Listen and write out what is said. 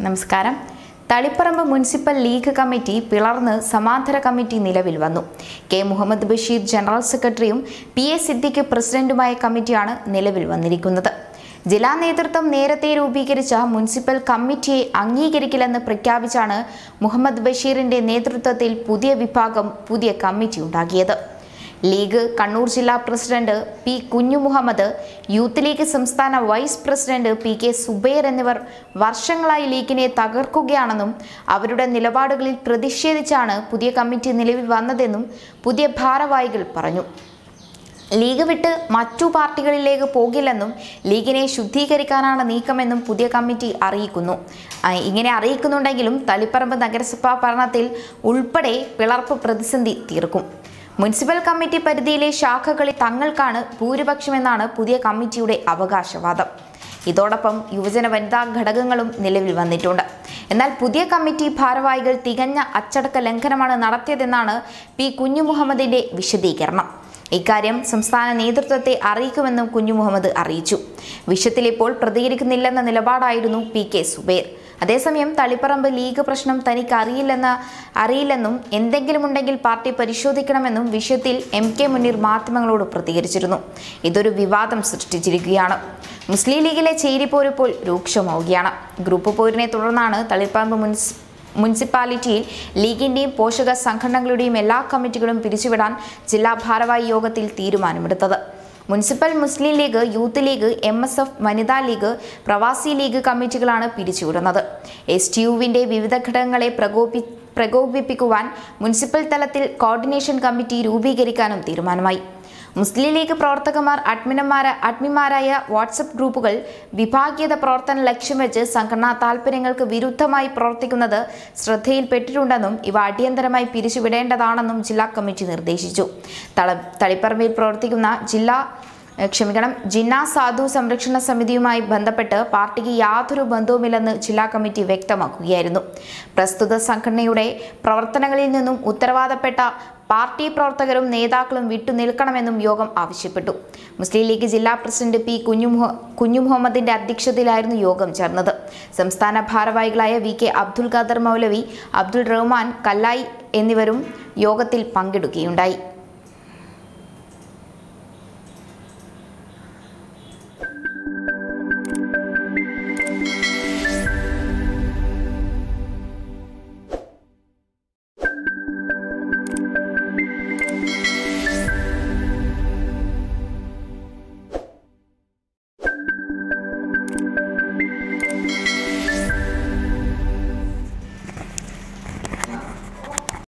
നമസ്കാരം. Taliparamba municipal league committee പിളർന്ന് സമാന്തര കമ്മിറ്റി നിലവിൽ വന്നു. കെ. മുഹമ്മദ് ബഷീർ ജനറൽ സെക്രട്ടറിയും പി. എ. സിദ്ദിഖ് പ്രസിഡന്റുമായ കമ്മിറ്റിയാണ് നിലവിൽ വന്നിരിക്കുന്നത്. ജില്ലാ നേതൃത്വം നേരത്തെ രൂപീകരിച്ച മുനിസിപ്പൽ കമ്മിറ്റിയെ അംഗീകരിക്കില്ലെന്ന് പ്രഖ്യാപിച്ചാണ് മുഹമ്മദ് ബഷീറിന്റെ നേതൃത്വത്തിൽ പുതിയ വിഭാഗം പുതിയ കമ്മിറ്റി ഉണ്ടാക്കിയത്. ലീഗ് കണ്ണൂർ ജില്ലാ president P Kunhu Muhammad youth league സംസ്ഥാന vice president P K Zubair എന്നിവർ വർഷങ്ങളായി ലീഗിനെ തകർക്കുകയാണെന്നും അവരുടെ നിലപാടുകളിൽ പ്രതിഷേധിച്ചാണ് പുതിയ കമ്മിറ്റി നിലവിൽ വന്നതെന്നും പുതിയ ഭാരവാഹികൾ പറഞ്ഞു. ലീഗ് വിട്ട് മറ്റു പാർട്ടികളിലേക്ക് പോകില്ലെന്നും ലീഗിനെ ശുദ്ധീകരിക്കാനാണ് നീക്കമെന്നും പുതിയ കമ്മിറ്റി അറിയിക്കുന്നു. ഇങ്ങനെ അറിയിക്കുന്നുണ്ടെങ്കിലും തളിപ്പറമ്പ് നഗരസഭാ ഭരണത്തിൽ ഉൾപ്പെടെ പിളർപ്പ് പ്രതിസന്ധി തീർക്കും. മുനിസിപ്പൽ കമ്മിറ്റി പരിധിയിലെ ശാഖകളിൽ തങ്ങൾക്കാണ് ഭൂരിപക്ഷമെന്നാണ് പുതിയ കമ്മിറ്റിയുടെ അവകാശവാദം. ഇതോടൊപ്പം യുവജന വനിതാ ഘടകങ്ങളും നിലവിൽ വന്നിട്ടുണ്ട്. എന്നാൽ പുതിയ കമ്മിറ്റി ഭാരവാഹികൾ തികഞ്ഞ അച്ചടക്ക ലംഘനമാണ് നടത്തിയതെന്നാണ് പി കുഞ്ഞു മുഹമ്മദിന്റെ വിശദീകരണം. ഇക്കാര്യം സംസ്ഥാന നേതൃത്വത്തെ അറിയിക്കുമെന്നും കുഞ്ഞു മുഹമ്മദ് അറിയിച്ചു. വിഷയത്തിൽ ഇപ്പോൾ പ്രതികരിക്കുന്നില്ലെന്ന നിലപാടായിരുന്നു പി കെ സുബൈർ. അതേസമയം തളിപ്പറമ്പ് ലീഗ് പ്രശ്നം തനിക്ക് അറിയില്ലെന്ന് അറിയില്ലെന്നും എന്തെങ്കിലും ഉണ്ടെങ്കിൽ പാർട്ടി പരിശോധിക്കണമെന്നും വിഷയത്തിൽ എം കെ മുനീർ മാധ്യമങ്ങളോട് പ്രതികരിച്ചിരുന്നു. ഇതൊരു വിവാദം സൃഷ്ടിച്ചിരിക്കുകയാണ്. മുസ്ലിം ലീഗിലെ ചേരിപ്പോര് ഇപ്പോൾ രൂക്ഷമാവുകയാണ്. ഗ്രൂപ്പ് പോരിനെ തുടർന്നാണ് തളിപ്പറമ്പ് മുനിസ് മുനിസിപ്പാലിറ്റിയിൽ ലീഗിന്റെയും പോഷക സംഘടനകളുടെയും എല്ലാ കമ്മിറ്റികളും പിരിച്ചുവിടാൻ ജില്ലാ ഭാരവാഹി യോഗത്തിൽ തീരുമാനമെടുത്തത്. Municipal Muslim League youth league M S F വനിതാ ലീഗ് പ്രവാസി ലീഗ് കമ്മിറ്റികളാണ് പിരിച്ചുവിടുന്നത്. എസ് ടി യുവിന്റെ വിവിധ ഘടകങ്ങളെ പ്രകോപി പ്രകോപിപ്പിക്കുവാൻ മുനിസിപ്പൽ തലത്തിൽ കോർഡിനേഷൻ കമ്മിറ്റി രൂപീകരിക്കാനും തീരുമാനമായി. മുസ്ലിം ലീഗ് പ്രവർത്തകന്മാർ അഡ്മിനന്മാർ അഡ്മിന്മാരായ വാട്സപ്പ് ഗ്രൂപ്പുകൾ വിഭാഗീയത പ്രവർത്തനം ലക്ഷ്യം വെച്ച് സംഘടനാ താൽപ്പര്യങ്ങൾക്ക് വിരുദ്ധമായി പ്രവർത്തിക്കുന്നത് ശ്രദ്ധയിൽപ്പെട്ടിട്ടുണ്ടെന്നും ഇവ അടിയന്തരമായി പിരിച്ചുവിടേണ്ടതാണെന്നും ജില്ലാ കമ്മിറ്റി നിർദ്ദേശിച്ചു. തള തളിപ്പറമ്പിൽ പ്രവർത്തിക്കുന്ന ജില്ലാ ക്ഷമിക്കണം ജിന്ന സാധു സംരക്ഷണ സമിതിയുമായി ബന്ധപ്പെട്ട് പാർട്ടിക്ക് യാതൊരു ബന്ധവുമില്ലെന്ന് ജില്ലാ കമ്മിറ്റി വ്യക്തമാക്കുകയായിരുന്നു. പ്രസ്തുത സംഘടനയുടെ പ്രവർത്തനങ്ങളിൽ നിന്നും ഉത്തരവാദപ്പെട്ട പാർട്ടി പ്രവർത്തകരും നേതാക്കളും വിട്ടുനിൽക്കണമെന്നും യോഗം ആവശ്യപ്പെട്ടു. മുസ്ലിം ലീഗ് ജില്ലാ പ്രസിഡന്റ് പി കുഞ്ഞു മുഹ- കുഞ്ഞു മുഹമ്മദിന്റെ അധ്യക്ഷതയിലായിരുന്നു യോഗം ചേർന്നത്. സംസ്ഥാന ഭാരവാഹികളായ വി കെ അബ്ദുൽ ഖാദർ മൗലവി അബ്ദുൾ റഹ്മാൻ കല്ലായി എന്നിവരും യോഗത്തിൽ പങ്കെടുക്കുകയുണ്ടായി.